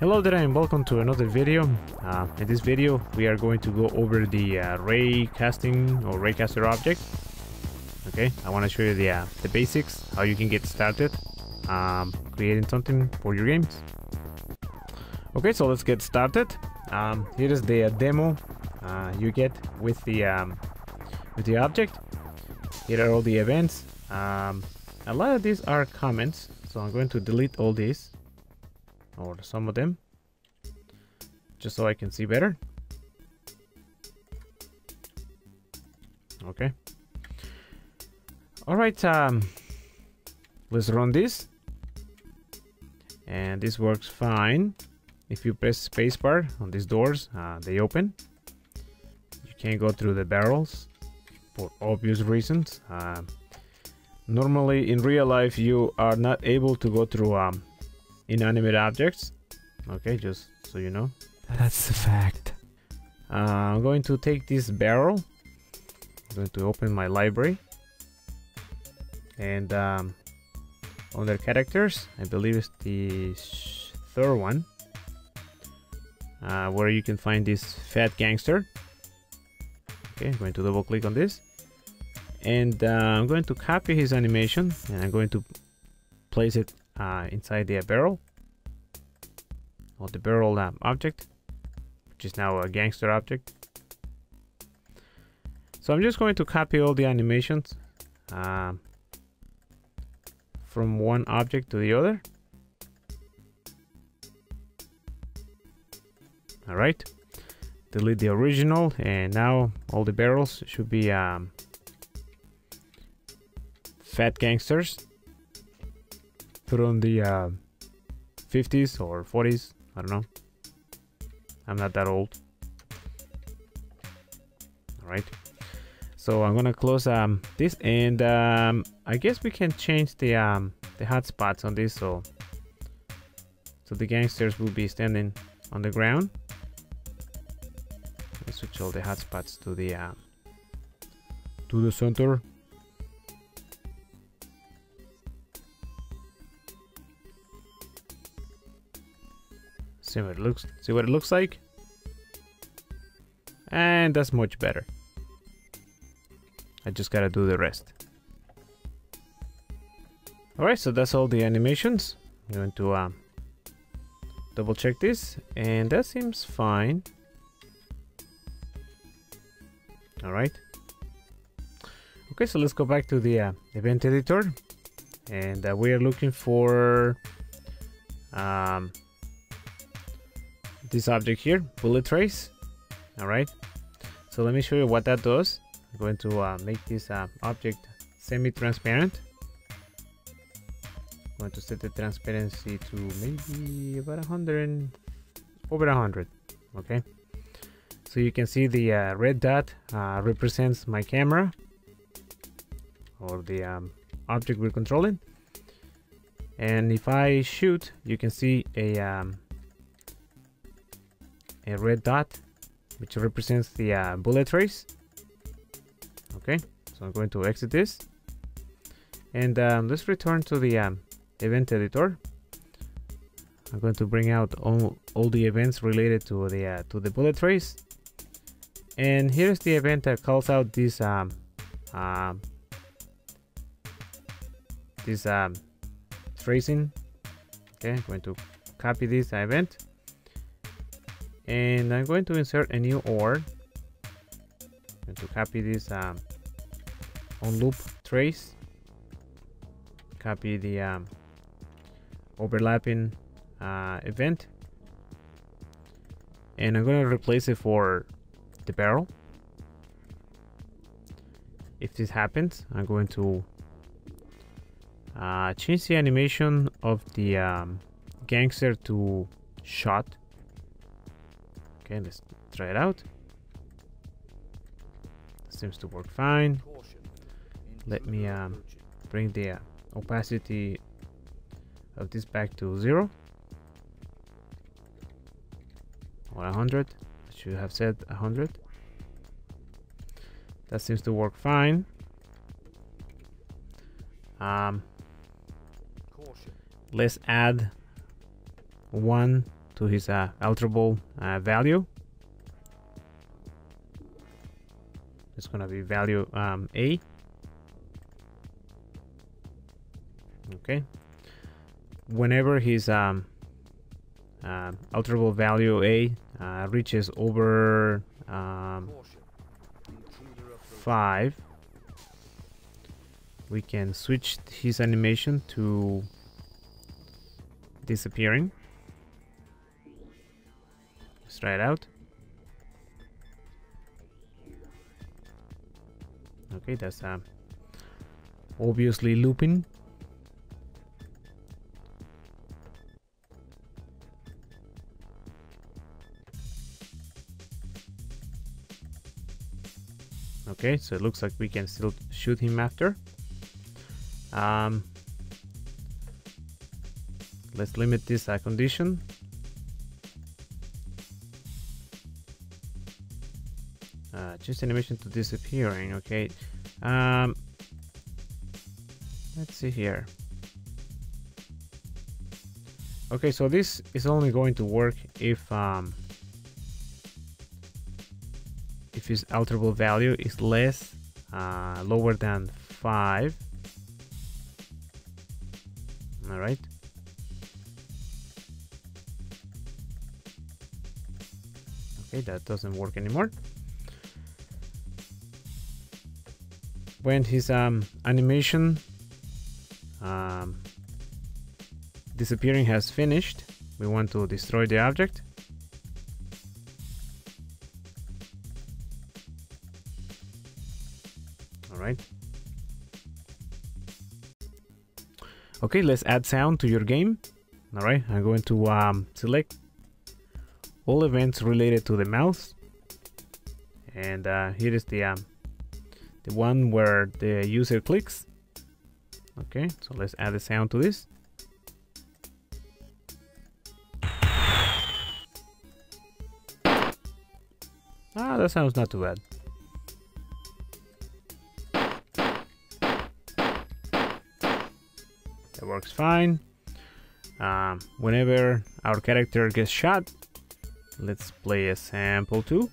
Hello there and welcome to another video. Uh, in this video we are going to go over the uh, ray casting or raycaster object. Okay, I want to show you the, uh, the basics, how you can get started um, creating something for your games. Okay, so let's get started. Um, here is the uh, demo uh, you get with the um, with the object. Here are all the events. Um, a lot of these are comments, so I'm going to delete all these or some of them just so I can see better. Okay. All right, um, let's run this. And this works fine. If you press spacebar on these doors, uh, they open. You can't go through the barrels for obvious reasons. Uh, normally in real life, you are not able to go through um, inanimate objects. Okay, just so you know. That's the fact. Uh, I'm going to take this barrel. I'm going to open my library. And um, under characters, I believe it's the third one. Uh, where you can find this fat gangster. Okay, I'm going to double click on this. And uh, I'm going to copy his animation and I'm going to place it uh, inside the barrel or the barrel um, object which is now a gangster object. So I'm just going to copy all the animations um, from one object to the other. Alright delete the original and now all the barrels should be um, fat gangsters put on the uh, 50s or 40s I don't know. I'm not that old. All right so I'm gonna close um, this and um, I guess we can change the um, the hotspots on this so so the gangsters will be standing on the ground. Let's switch all the hotspots to the uh, to the center see what it looks see what it looks like. And that's much better. I just gotta do the rest. Alright so that's all the animations. I'm going to um, double check this and that seems fine. Alright. Okay so let's go back to the uh, event editor. And uh, we are looking for um, this object here, bullet trace. All right. So let me show you what that does. I'm going to uh, make this uh, object semi-transparent. I'm going to set the transparency to maybe about 100, over 100. Okay. So you can see the uh, red dot uh, represents my camera or the um, object we're controlling. And if I shoot, you can see a um, a red dot which represents the uh, bullet trace okay so I'm going to exit this. And um, let's return to the um, event editor. I'm going to bring out all, all the events related to the uh, to the bullet trace and here's the event that calls out this um, um, this um, tracing. Okay I'm going to copy this event and I'm going to insert a new OR. Going to copy this um, on loop trace. Copy the um, overlapping uh, event. And I'm going to replace it for the barrel. If this happens I'm going to uh, change the animation of the um, gangster to shot Okay, let's try it out. Seems to work fine. Let me um, bring the uh, opacity of this back to zero or 100. I should have said 100. That seems to work fine. Um, let's add one to his uh, alterable uh, value. It's gonna be value um, A. Okay. Whenever his um, uh, alterable value A uh, reaches over um, 5, we can switch his animation to disappearing. Let's try it out. Okay, that's uh, obviously looping. Okay, so it looks like we can still shoot him after. Um, let's limit this uh, condition. Uh, just animation to disappearing. Okay. Um, let's see here. Okay, so this is only going to work if um, if his alterable value is less uh, lower than 5 all right okay that doesn't work anymore when his um, animation um, disappearing has finished we want to destroy the object. All right. Okay let's add sound to your game. All right i'm going to um, select all events related to the mouse. And uh, here is the um, the one where the user clicks. Okay so let's add a sound to this. Ah that sounds not too bad. That works fine. Um, whenever our character gets shot let's play a sample too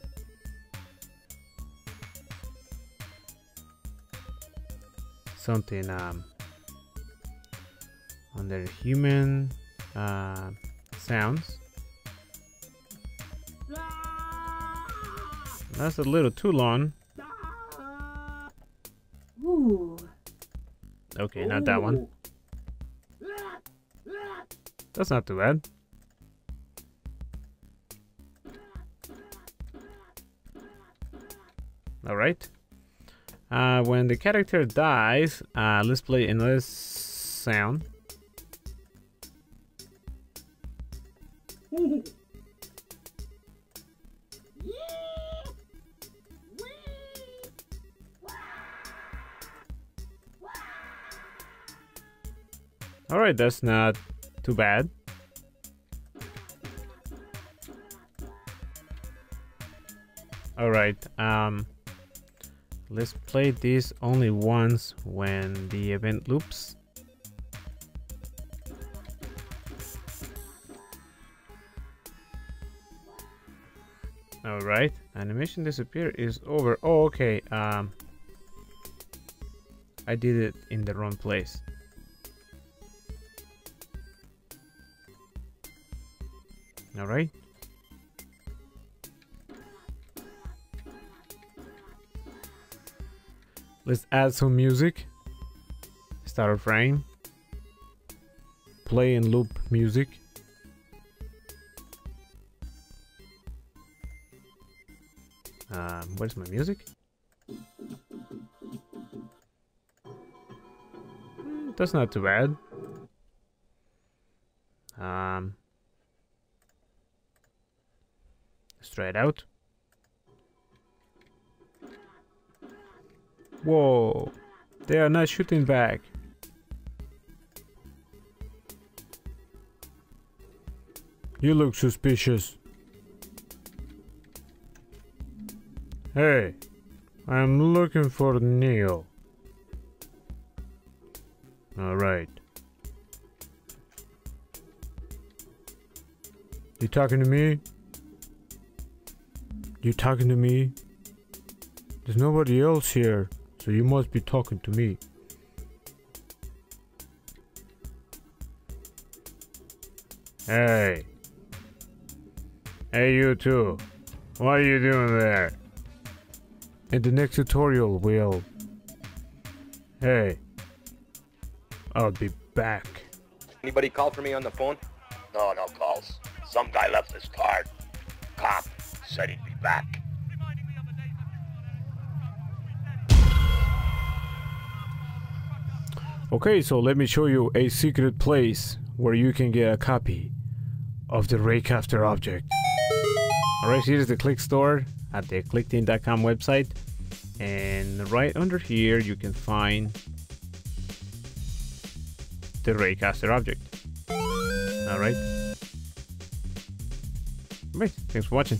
something um, under human uh, sounds. That's a little too long. Ooh. okay not that one. That's not too bad. All right uh, when the character dies uh, let's play another sound. All right that's not too bad. All right um let's play this only once when the event loops. All right animation disappear is over. Oh okay um i did it in the wrong place. All Let's add some music. Start a frame. Play and loop music. Um, where's my music? Mm, that's not too bad. Um, it out. Whoa, they are not shooting back. You look suspicious. Hey, I'm looking for Neil. Alright. You talking to me? You talking to me? There's nobody else here, so you must be talking to me. Hey. Hey, you two. What are you doing there? In the next tutorial, we'll... Hey. I'll be back. Anybody call for me on the phone? No, no calls. Some guy left his card. Cop said he'd be back. Okay, so let me show you a secret place where you can get a copy of the Raycaster object. Alright, here's the click store at the clickteam.com website. And right under here, you can find the Raycaster object. Alright. Alright, thanks for watching.